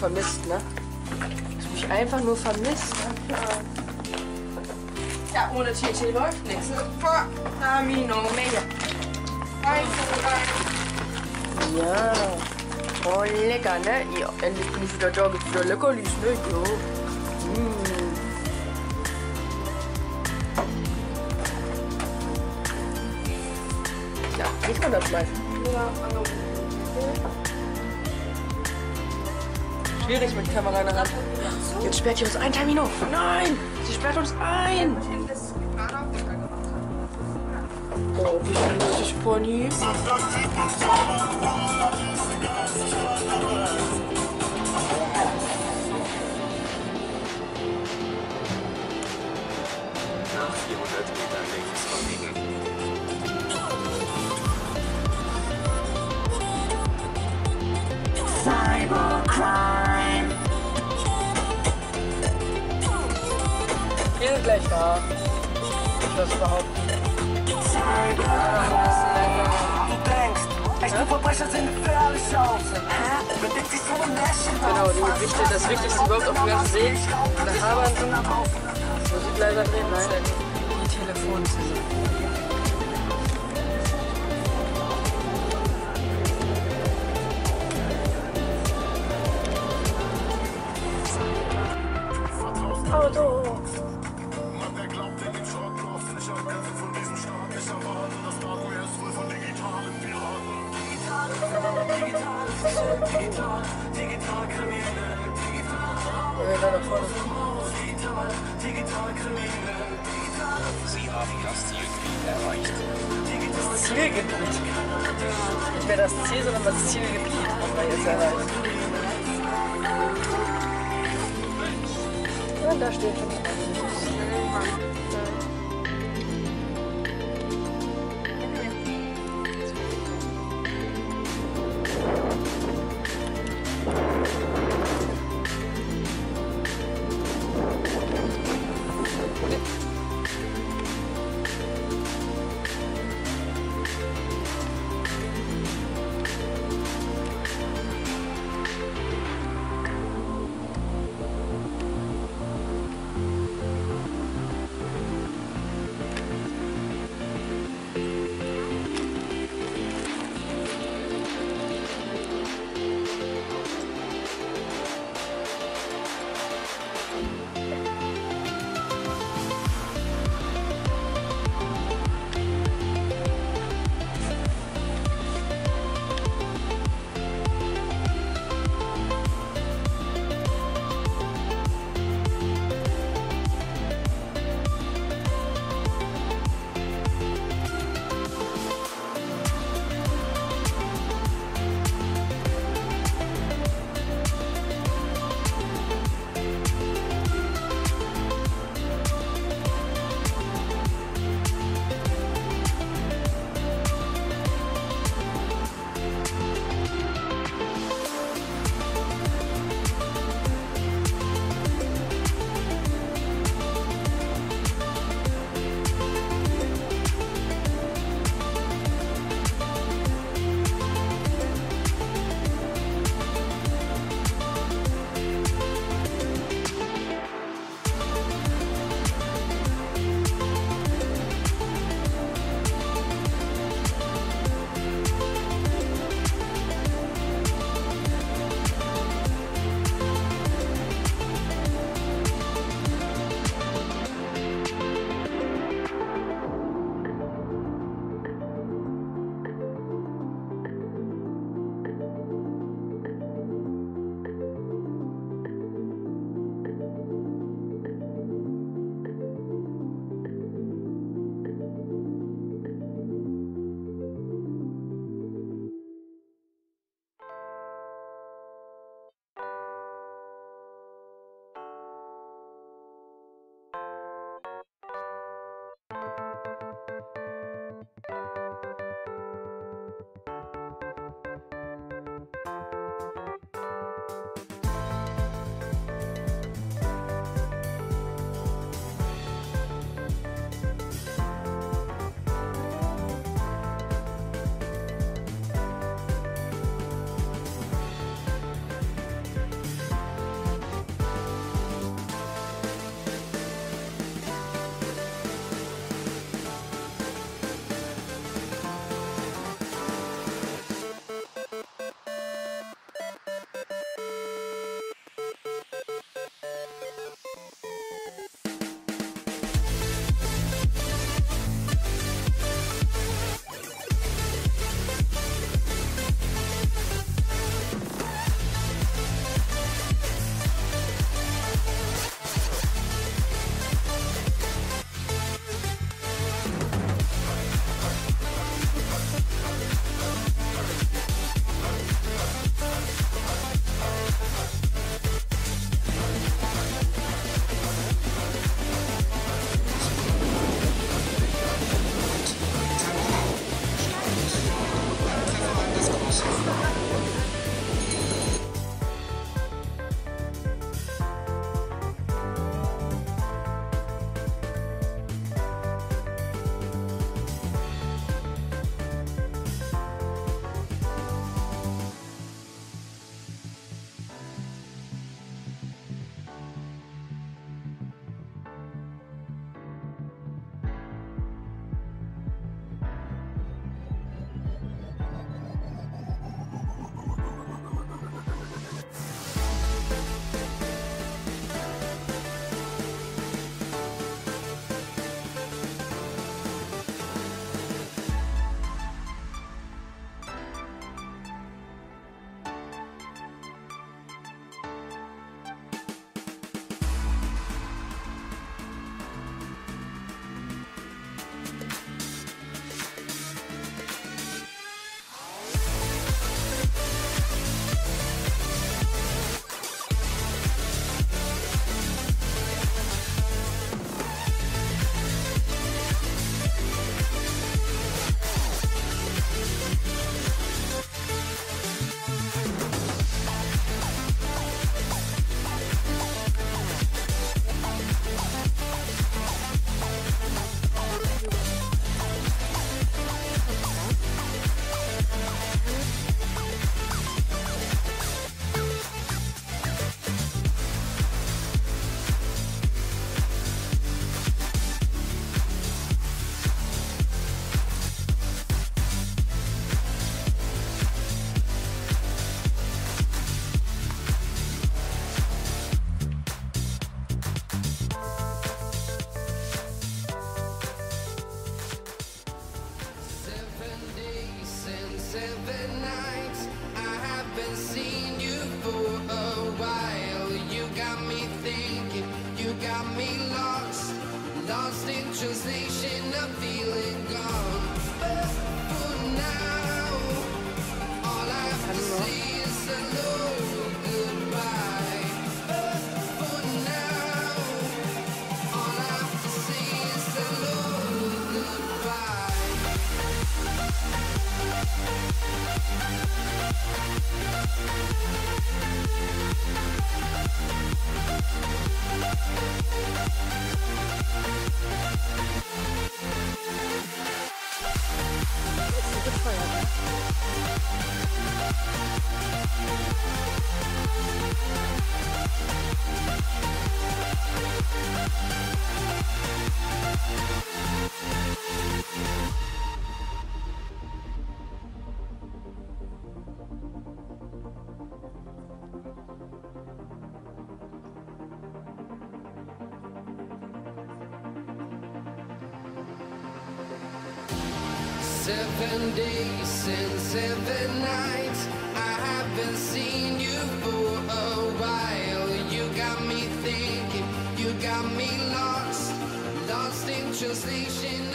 vermisst, ne? Hast du mich einfach nur vermisst? Ja, ohne TT läuft nichts. Namino, mega. Ja. Oh, lecker, ne? Ja, endlich bin ich wieder da. Gibt's wieder Leckerlis, ne? Ja. Mm. Ja, riecht man das mal? Schwierig mit Kamera in der Hand. Jetzt sperrt sie uns ein, Tamino. Nein! Sie sperrt uns ein! Oh, wie lustig, Pony. Nach Hä? Bedeckt sich so ein Märchen Genau, die Wichte, das Wichtigste überhaupt auf dem ganzen See. Da habern. Musik leiser drehen, nein. Die Telefonzelle. Auto. Mann, Sie haben das Zielgebiet erreicht. Zielgebiet. Nicht mehr das Ziel, sondern das Zielgebiet haben wir jetzt erreicht. Ja, da steht schon. seen you for a while. You got me thinking, you got me lost, lost in translation. I'm feeling. Seven days and seven nights. I haven't seen you for a while. You got me thinking, you got me lost, lost in translation.